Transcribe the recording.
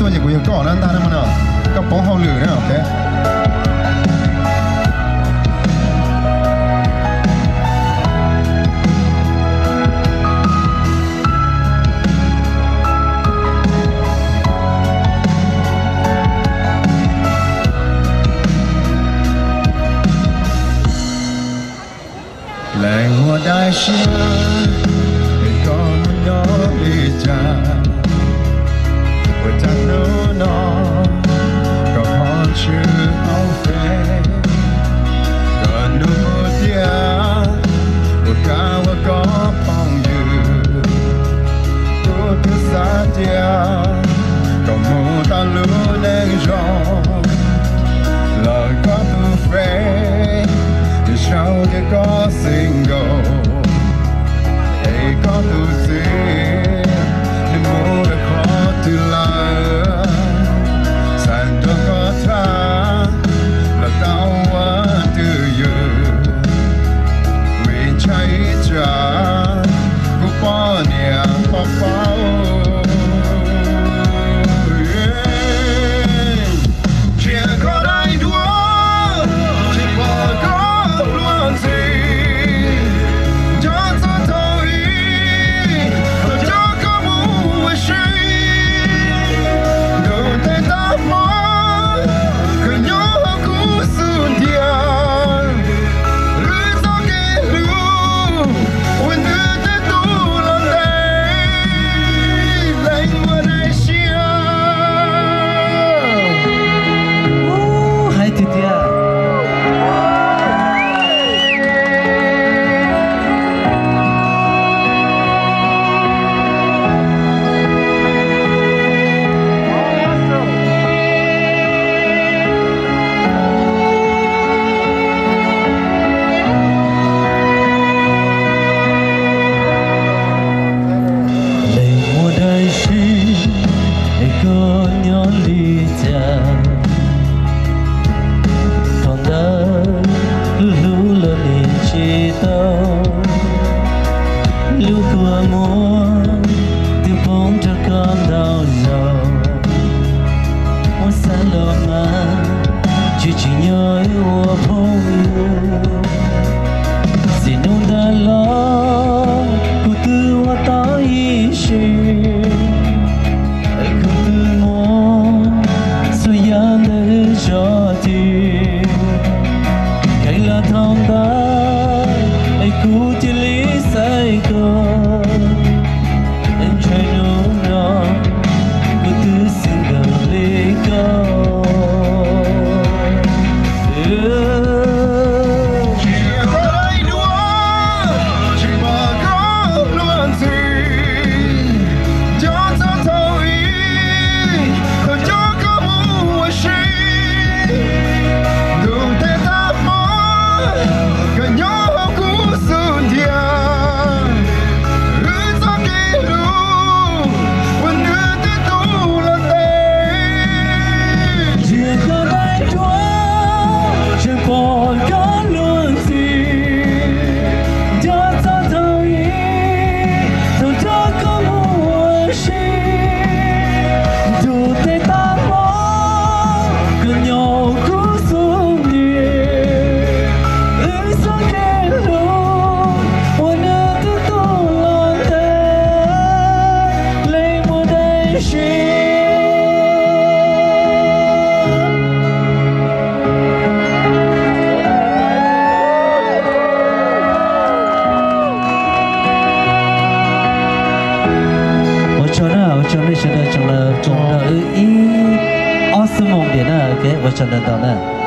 ตัวอย่างกูยังก่อนนั้นตาเนี่ยมันอ่ะก็ป้องเขาเหลือเนี่ยโอเค lại mùa đại xưa để con nó đi chàng là thong ta. Ai cú chỉ lý sai coi Di channel 奥斯梦蝶呢，OK，oke.